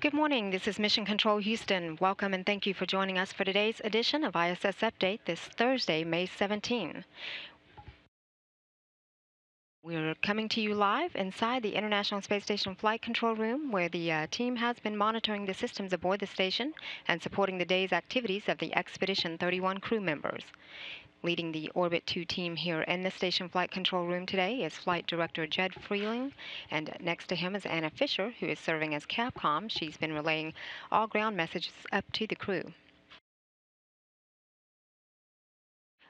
Good morning. This is Mission Control Houston. Welcome and thank you for joining us for today's edition of ISS Update this Thursday, May 17. We're coming to you live inside the International Space Station Flight Control Room, where the uh, team has been monitoring the systems aboard the station and supporting the day's activities of the Expedition 31 crew members. Leading the Orbit 2 team here in the station flight control room today is Flight Director Judd Frieling, and next to him is Anna Fisher, who is serving as Capcom. She's been relaying all ground messages up to the crew.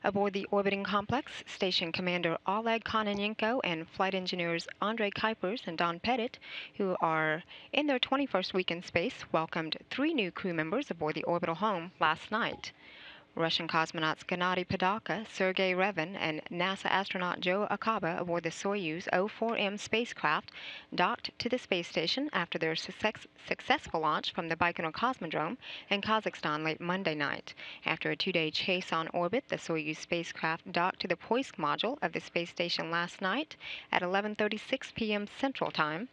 Aboard the orbiting complex, Station Commander Oleg Kononenko and flight engineers Andre Kuipers and Don Pettit, who are in their 21st week in space, welcomed three new crew members aboard the orbital home last night. Russian cosmonauts Gennady Padalka, Sergei Revin, and NASA astronaut Joe Acaba aboard the Soyuz O-4M spacecraft docked to the space station after their success successful launch from the Baikonur Cosmodrome in Kazakhstan late Monday night. After a two-day chase on orbit, the Soyuz spacecraft docked to the Poisk module of the space station last night at 11:36 p.m. Central Time.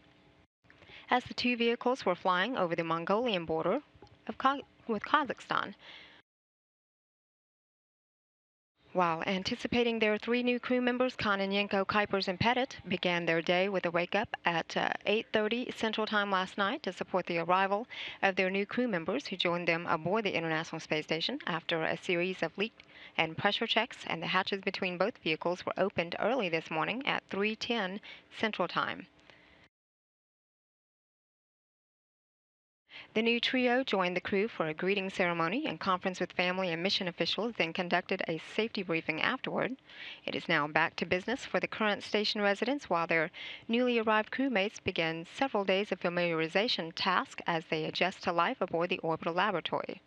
As the two vehicles were flying over the Mongolian border of with Kazakhstan, While anticipating their three new crew members, Kononenko, Kuipers, and Pettit began their day with a wake-up at uh, 8.30 Central Time last night to support the arrival of their new crew members who joined them aboard the International Space Station after a series of leak and pressure checks, and the hatches between both vehicles were opened early this morning at 3.10 Central Time. The new trio joined the crew for a greeting ceremony and conference with family and mission officials, then conducted a safety briefing afterward. It is now back to business for the current station residents while their newly arrived crewmates begin several days of familiarization tasks as they adjust to life aboard the orbital laboratory.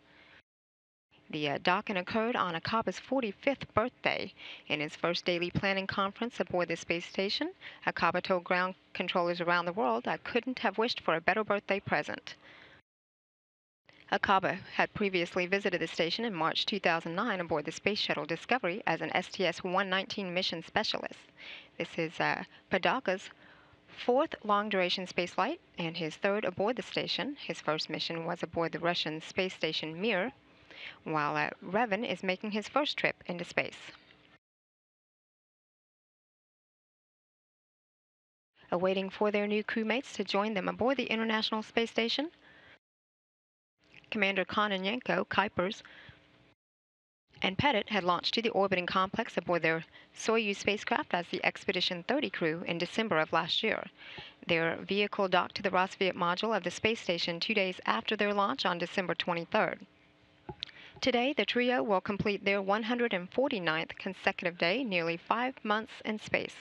The uh, docking occurred on Acaba's 45th birthday. In his first daily planning conference aboard the space station, Acaba told ground controllers around the world, I couldn't have wished for a better birthday present. Acaba had previously visited the station in March 2009 aboard the Space Shuttle Discovery as an STS-119 mission specialist. This is uh, Padalka's fourth long-duration spaceflight and his third aboard the station. His first mission was aboard the Russian space station Mir, while uh, Revin is making his first trip into space. Awaiting for their new crewmates to join them aboard the International Space Station, Commander Kononenko, Kuipers, and Pettit had launched to the orbiting complex aboard their Soyuz spacecraft as the Expedition 30 crew in December of last year. Their vehicle docked to the Rassvet module of the space station two days after their launch on December 23rd. Today, the trio will complete their 149th consecutive day, nearly five months in space.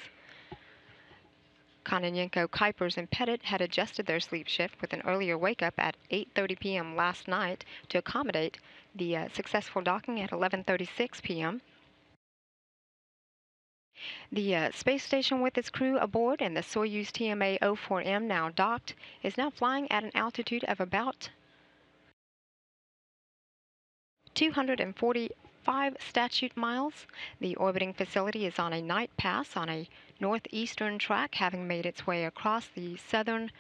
Kononenko, Kuipers, and Pettit had adjusted their sleep shift with an earlier wake-up at 8.30 p.m. last night to accommodate the uh, successful docking at 11.36 p.m. The uh, space station with its crew aboard and the Soyuz TMA-04M now docked is now flying at an altitude of about 240 five statute miles. The orbiting facility is on a night pass on a northeastern track, having made its way across the southern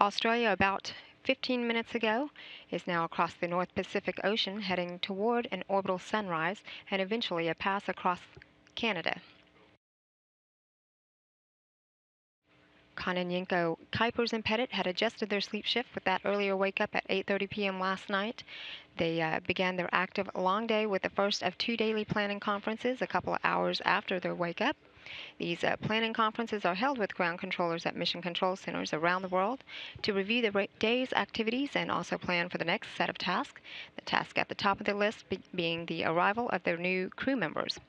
Australia about 15 minutes ago, is now across the North Pacific Ocean, heading toward an orbital sunrise and eventually a pass across Canada. Kononenko, Kuipers, and Pettit had adjusted their sleep shift with that earlier wake up at 8.30 p.m. last night. They uh, began their active long day with the first of two daily planning conferences a couple of hours after their wake up. These uh, planning conferences are held with ground controllers at mission control centers around the world to review the day's activities and also plan for the next set of tasks. The task at the top of the list be being the arrival of their new crew members.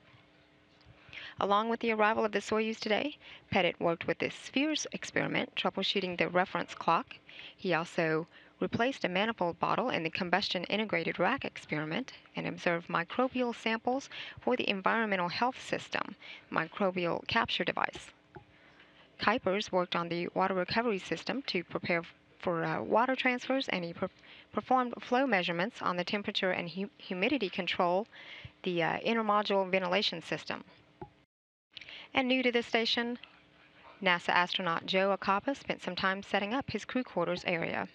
Along with the arrival of the Soyuz today, Pettit worked with the Spheres experiment, troubleshooting the reference clock. He also replaced a manifold bottle in the combustion integrated rack experiment and observed microbial samples for the environmental health system microbial capture device. Kuipers worked on the water recovery system to prepare for uh, water transfers and he per performed flow measurements on the temperature and hu humidity control, the uh, intermodule ventilation system. And new to the station, NASA astronaut Joe Acaba spent some time setting up his crew quarters area.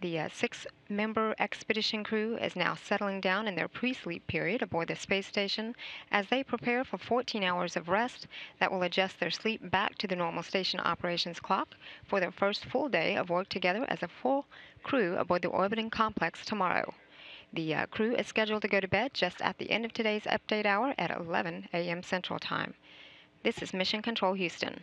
The uh, six member expedition crew is now settling down in their pre sleep period aboard the space station as they prepare for 14 hours of rest that will adjust their sleep back to the normal station operations clock for their first full day of work together as a full crew aboard the orbiting complex tomorrow. The uh, crew is scheduled to go to bed just at the end of today's update hour at 11 a.m. Central Time. This is Mission Control Houston.